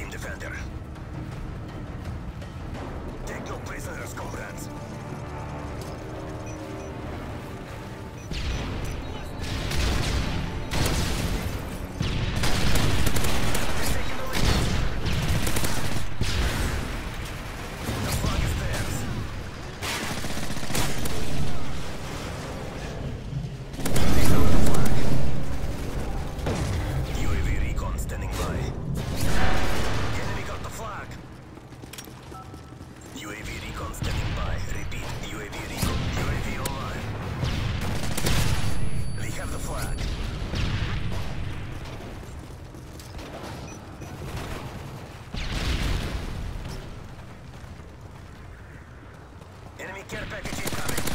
Team Defender. Take no prisoners, comrades. Cierpę, gdzie jest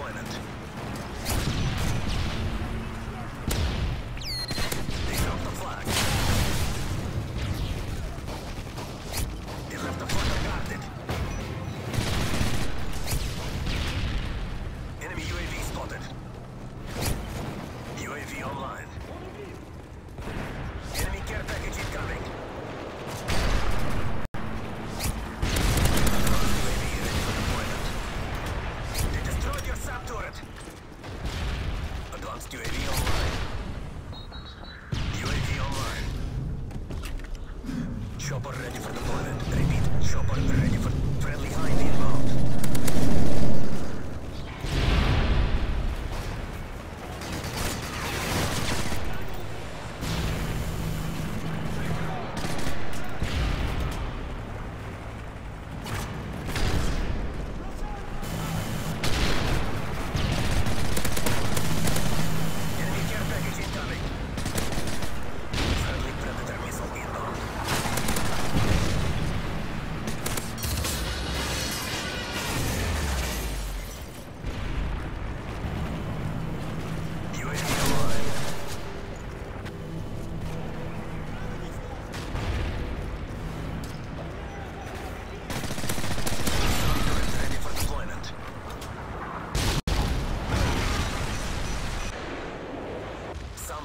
deployment. Chopper ready for deployment. Repeat, chopper ready for friendly high inbound.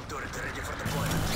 Только ради фотоплана.